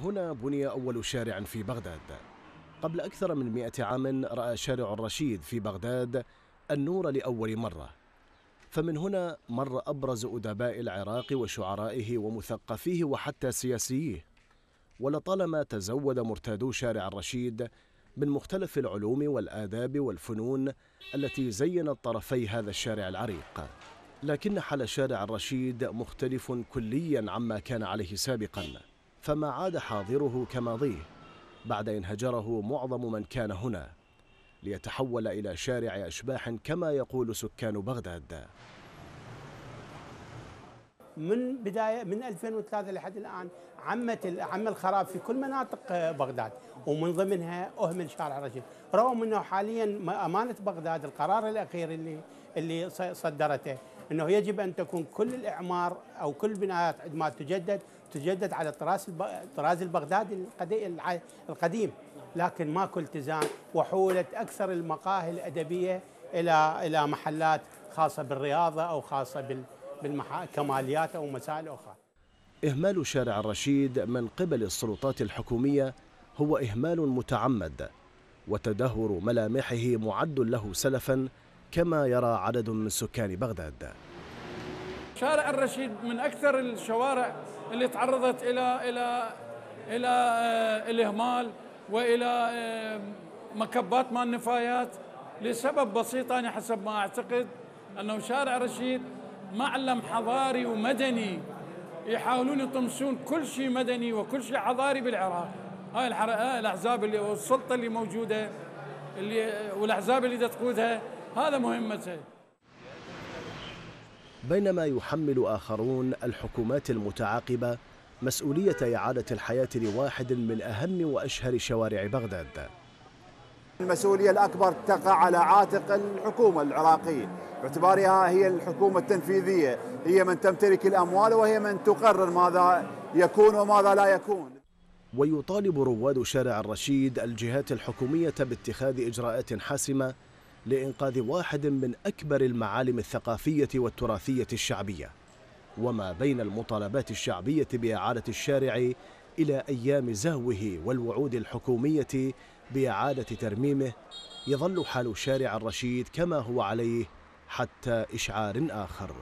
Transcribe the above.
هنا بني أول شارع في بغداد. قبل أكثر من مئة عام رأى شارع الرشيد في بغداد النور لأول مرة. فمن هنا مر أبرز أدباء العراق وشعرائه ومثقفيه وحتى سياسييه. ولطالما تزود مرتادو شارع الرشيد من مختلف العلوم والآداب والفنون التي زينت طرفي هذا الشارع العريق. لكن حال شارع الرشيد مختلف كليا عما كان عليه سابقا. فما عاد حاضره كماضيه بعد إن هجره معظم من كان هنا ليتحول إلى شارع أشباح كما يقول سكان بغداد. من بداية من 2003 لحد الآن عمت عم الخراب في كل مناطق بغداد ومن ضمنها أهمل شارع الرشيد رغم إنه حاليا أمانة بغداد القرار الأخير اللي اللي صدرته. إنه يجب أن تكون كل الإعمار أو كل البنايات عندما تجدد تجدد على الطراز الطراز البغدادي القديم لكن ماكو التزام وحولت أكثر المقاهي الأدبية إلى إلى محلات خاصة بالرياضة أو خاصة بالكماليات أو مسائل أخرى. إهمال شارع الرشيد من قبل السلطات الحكومية هو إهمال متعمد وتدهور ملامحه معد له سلفا كما يرى عدد من سكان بغداد. شارع الرشيد من أكثر الشوارع اللي تعرضت إلى إلى إلى آه، الإهمال وإلى آه، مكبات مال النفايات لسبب بسيط أنا حسب ما أعتقد أنه شارع رشيد معلم حضاري ومدني يحاولون يطمسون كل شيء مدني وكل شيء حضاري بالعراق. هاي الأحزاب اللي والسلطة اللي موجودة اللي والأحزاب اللي تقودها هذا مهمته. بينما يحمل آخرون الحكومات المتعاقبة مسؤولية إعادة الحياة لواحد من أهم وأشهر شوارع بغداد. المسؤولية الأكبر تقع على عاتق الحكومة العراقية. باعتبارها هي الحكومة التنفيذية هي من تمتلك الأموال وهي من تقرر ماذا يكون وماذا لا يكون. ويطالب رواد شارع الرشيد الجهات الحكومية باتخاذ إجراءات حاسمة لإنقاذ واحد من أكبر المعالم الثقافية والتراثية الشعبية. وما بين المطالبات الشعبية بإعادة الشارع إلى أيام زهوه والوعود الحكومية بإعادة ترميمه يظل حال شارع الرشيد كما هو عليه حتى إشعار آخر.